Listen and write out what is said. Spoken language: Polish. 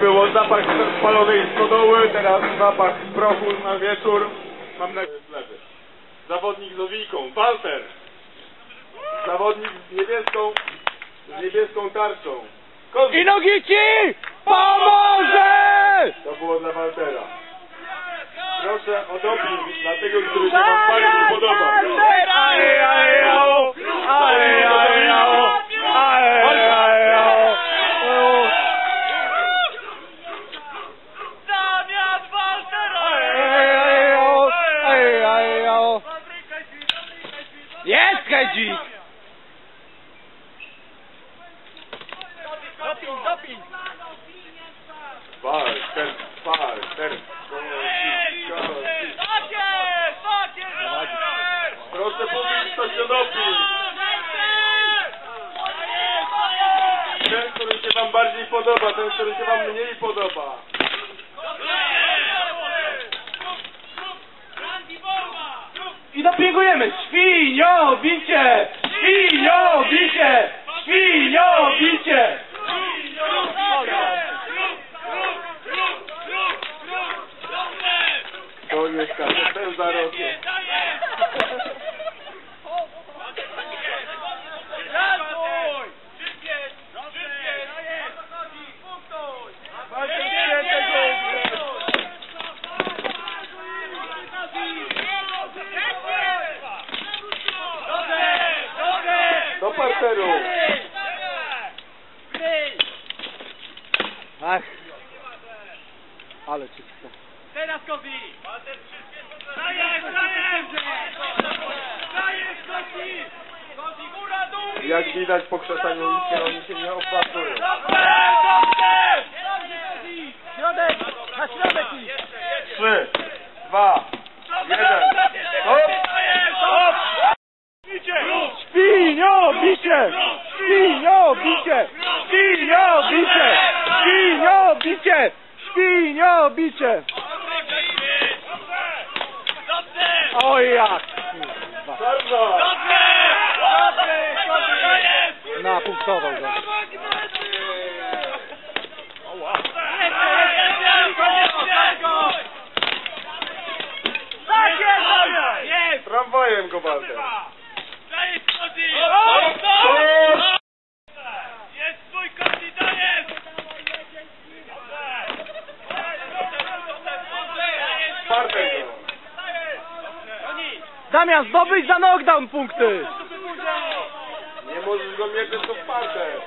Było zapach spalonej stodoły, teraz zapach prochu na wieczór. Mam na lewy. Zawodnik z owijką, Walter. Zawodnik z niebieską, z niebieską tarczą. I nogi ci pomoże! To było dla Waltera. Proszę o doping dla tego, który się wam bardzo podoba. Ale, ale, au, ale, ale, au, ale, ale, au. Damian Waltera! Ale, ale, au, ale, ale, au. Jest hedzik! Doping, doping! Jest! Tak jest! Walter! Proszę powiedzieć coś o doping. Ten, który się wam bardziej podoba, ten, który się wam mniej podoba. I dopingujemy! Świnio, bicie! Świnio, bicie! Świnio, bicie! To jest każdy, ten za rokiem. Parteru. Ach. Ale czysto. Teraz Kozi! Dajesz, dajesz! Dajesz Kozi! Kozi, góra, dół! Jak widać po krzesaniu listy, oni się nie opłacują. Bicie! Świnio, bicie! Świnio, bicie! Świnio, bicie! Świnio, bicie! Oj jak! Bardzo! Dobrze! Dobrze! Napunktował go. Tak jest! Jest! Tramwajem go Walter. Dajesz Kozi! Proszę! Jest twój Kozi, dajesz! Parter go. Damian, zdobyć za knockdown punkty! Nie możesz go mierzyć, to w parter.